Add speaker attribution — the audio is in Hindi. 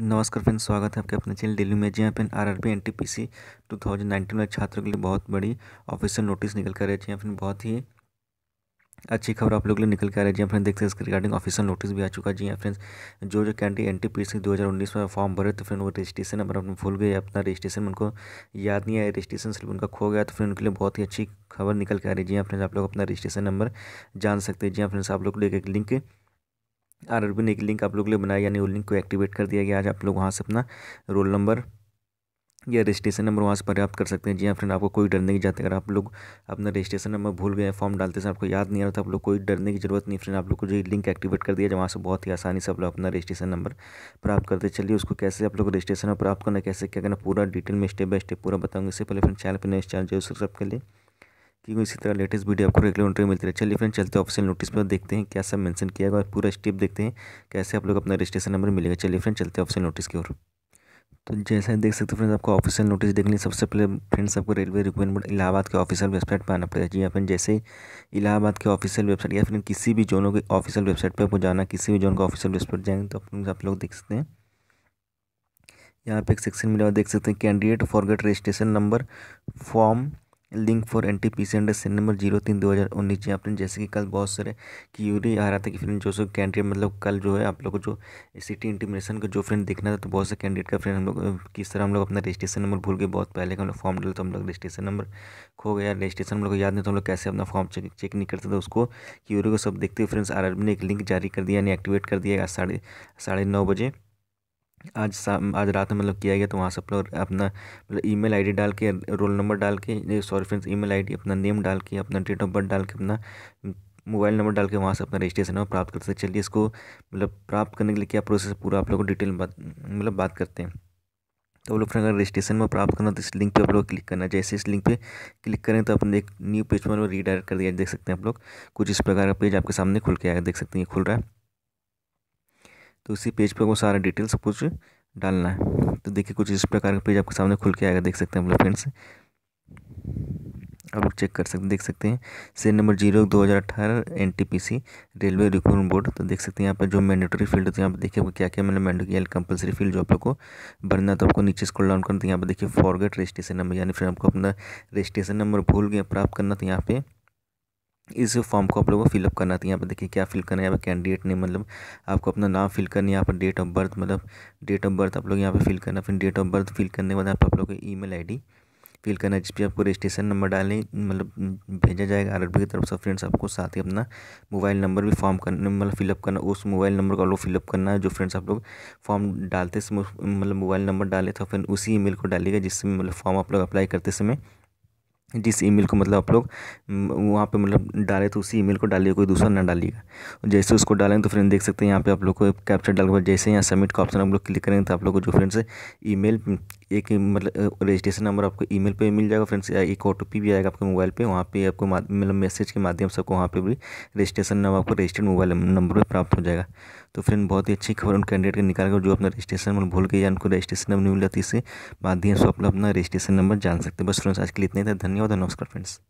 Speaker 1: नमस्कार फ्रेंड्स, स्वागत है आपके अपने चैनल डेली में। जी पे R R B N T P C two thousand nineteen में छात्रों के लिए बहुत बड़ी ऑफिशियल नोटिस निकल कर रही है। फिर बहुत ही अच्छी खबर आप लोग के लिए निकल के आ रही है। जी फ्रेंड, देखते हैं इसके रिगार्डिंग ऑफिशियल नोटिस भी आ चुका है। जी फ्रेंड्स, जो जो कैंडी एन टी पी सी दो हज़ार उन्नीस में फॉर्म भरे तो फिर वो रजिस्ट्रेशन नंबर अपने भूल गए। अपना रजिस्ट्रेशन उनको याद नहीं आया रजिस्ट्रेशन स्लिप उनका खो गया तो फिर उनके लिए बहुत ही अच्छी खबर निकल के आ रही है। जी फ्रेंड्स, आप लोग अपना रजिस्ट्रेशन नंबर जान सकते हैं। जी फ्रेंड्स, आप लोग को एक लिंक आर आर ने एक लिंक आप लोग के लिए बनाया, यानी वो लिंक को एक्टिवेट कर दिया गया। आज आप लोग वहाँ से अपना रोल नंबर या रजिस्ट्रेशन नंबर वहाँ से पर्याप्त कर सकते हैं। जी हाँ फ्रेंड, आपको कोई डरने की जाते, अगर आप लोग अपना रजिस्ट्रेशन नंबर भूल गए फॉर्म डालते समय आपको याद नहीं आ रहा तो आप लोग कोई डरने की ज़रूरत नहीं। फ्रेंड, आप लोग को जो लिंक एक्टिवेट कर दिया जाए वहाँ से बहुत ही आसानी से आप लोग अपना रजिस्ट्रेशन नंबर प्राप्त करते चलिए, उसको कैसे आप लोग रजिस्ट्रेशन प्राप्त करना कैसे क्या करना पूरा डिटेल में स्टेप बाय स्टेप पूरा बताऊँगा। इससे पहले फ्रेंड, चैनल पर नए चैनल ज़रूर सब्सक्राइब कर लिए क्योंकि इसी तरह लेटेस्ट वीडियो आपको रेगुलर नोटिस मिलती है चलिए फ्रेंड चलते ऑफिशियल नोटिस पर देखते हैं क्या सब मेंशन किया गया और पूरा स्टेप देखते हैं कैसे आप लोग अपना रजिस्ट्रेशन नंबर मिलेगा। चलिए फ्रेंड चलते ऑफिशियल नोटिस की ओर। तो जैसा देख सकते हो फ्रेंड्स आपको ऑफिशियल नोटिस देखने सबसे पहले फ्रेंड्स आपको रेलवे रिक्वायरमेंट इलाहाबाद के ऑफिशियल वेबसाइट पर आना पड़ेगा। जी या फिर जैसे इलाहाबाद के ऑफिशियल वेबसाइट या फिर किसी भी जोनों के ऑफिशियल वेबसाइट पर आपको जाना, किसी भी जोन का ऑफिशियल वेबसाइट जाएँगे तो आप लोग देख सकते हैं। यहाँ पे एक सेक्शन मिला हुआ, देख सकते हैं candidate forget registration number form link for N T P C Sen number zero तीन दो हज़ार उन्नीस जी। आपने जैसे कि कल बहुत सारे क्यूरी आ रहा था कि फ्रेंड जो सो कैंडिडेट मतलब कल जो है आप लोग को जो सिटी इंटीमेशन का जो फ्रेंड देखना था तो बहुत से कैंडिडेट का फ्रेंड हम लोग किस तरह हम लोग अपना रजिस्ट्रेशन नंबर भूल गए। बहुत पहले का हम लोग फॉर्म डाले तो हम लोग रजिस्ट्रेशन नंबर खो गया। रजिस्ट्रेशन हम लोग को याद नहीं तो हम लोग कैसे अपना फॉर्म चेक चेक नहीं करते थे। उसको क्यूरी को सब देखते हुए फ्रेंड्स, आर ने एक लिंक जारी कर दिया, यानी एक्टिवेट कर दिया साढ़े साढ़े नौ बजे। आज शाम, आज रात में मतलब किया गया तो वहाँ से अपना अपना मतलब ईमेल आईडी डाल के रोल नंबर डाल के सॉरी फ्रेंड्स ईमेल आईडी अपना नेम डाल के, अपना डेट ऑफ़ बर्थ डाल के, अपना मोबाइल नंबर डाल के वहाँ से अपना रजिस्ट्रेशन नंबर प्राप्त कर सकते चलिए इसको मतलब प्राप्त करने के लिए क्या प्रोसेस पूरा आप लोग को डिटेल बात मतलब बात करते हैं। तो लोग फ्रेंड अगर रजिस्ट्रेशन में प्राप्त करना तो इस लिंक पे आप लोग क्लिक करना जैसे इस लिंक पे क्लिक करें तो अपने एक न्यू पेज पर रीडायरेक्ट कर दिया, देख सकते हैं आप लोग। कुछ इस प्रकार का पेज आपके सामने खुल के आएगा देख सकते हैं, ये खुल रहा है। तो उसी पेज पर वो सारा डिटेल सब कुछ डालना है। तो देखिए कुछ इस प्रकार का पेज आपके सामने खुल के आएगा, देख सकते हैं हम लोग फ्रेंड्स आप लोग चेक कर सकते देख सकते हैं। सेन नंबर ज़ीरो दो हज़ार अठारह N T P C railway recruitment board तो देख सकते हैं यहाँ पर जो मैंडेटरी फ़ील्ड होती है, यहाँ पर देखिए क्या क्या मैंने मैंडेटरी कंपलसरी फ़ील्ड जो आप लोग को भरना तो आपको नीचे स्क्रॉल डाउन करना तो यहाँ पर देखिए फॉरगेट रजिस्ट्रेशन नंबर यानी फिर आपको अपना रजिस्ट्रेशन नंबर भूल गया प्राप्त करना तो यहाँ पे इस फॉर्म को आप लोगों को फिलअप करना था। यहाँ पर देखिए क्या फिल करना है। यहाँ पर कैंडिडेट ने मतलब आपको अपना नाम फिल करना है। यहाँ पर डेट ऑफ़ बर्थ मतलब डेट ऑफ़ बर्थ आप लोग यहाँ पर फिल करना फिर डेट ऑफ़ बर्थ फिल करने के बाद आप लोग को ईमेल आईडी फिल करना है, जिस पर आपको रजिस्ट्रेशन नंबर डालने मतलब भेजा जाएगा आरबी की तरफ़ से। फ्रेंड्स, आपको साथ ही अपना मोबाइल नंबर भी फॉर्म करना मतलब फिलअप करना, उस मोबाइल नंबर को आप लोग फिलअप करना है, जो फ्रेंड्स आप लोग फॉर्म डालते समय मतलब मोबाइल नंबर डाले तो फिर उसी ईमेल को डालिएगा, जिससे मतलब फॉर्म आप लोग अप्लाई करते समय जिस ईमेल को मतलब आप लोग वहाँ पे मतलब डाले तो उसी ईमेल को डालिए, कोई दूसरा ना डालिएगा। जैसे उसको डालेंगे तो फ्रेंड देख सकते हैं, यहाँ पे आप लोग को कैप्चर डाल के जैसे यहाँ सबमिट का ऑप्शन आप लोग क्लिक करेंगे तो आप लोग को जो फ्रेंड्स ईमेल एक मतलब रजिस्ट्रेशन नंबर आपको ईमेल पे मिल जाएगा फ्रेंड्स एक ओ भी आएगा आपके मोबाइल पे, वहाँ पे आपको मतलब मैसेज के माध्यम से आपको वहाँ पे भी रजिस्ट्रेशन नंबर आपको रजिस्टर्ड मोबाइल नंबर पर प्राप्त हो जाएगा। तो फ्रेंड बहुत ही अच्छी खबर उन कैंडिडेट के निकाल कर जो अपना रजिस्ट्रेशन नंबर भूल गए या उनको रजिस्ट्रेशन नंबर नहीं मिल जाती, इससे माध्यम से अपना अपना रजिस्ट्रेशन नंबर जान सकते हैं। बस फ्रेंड्स आज के लिए इतने थे, धन्यवाद। और नमस्कार फ्रेंड्स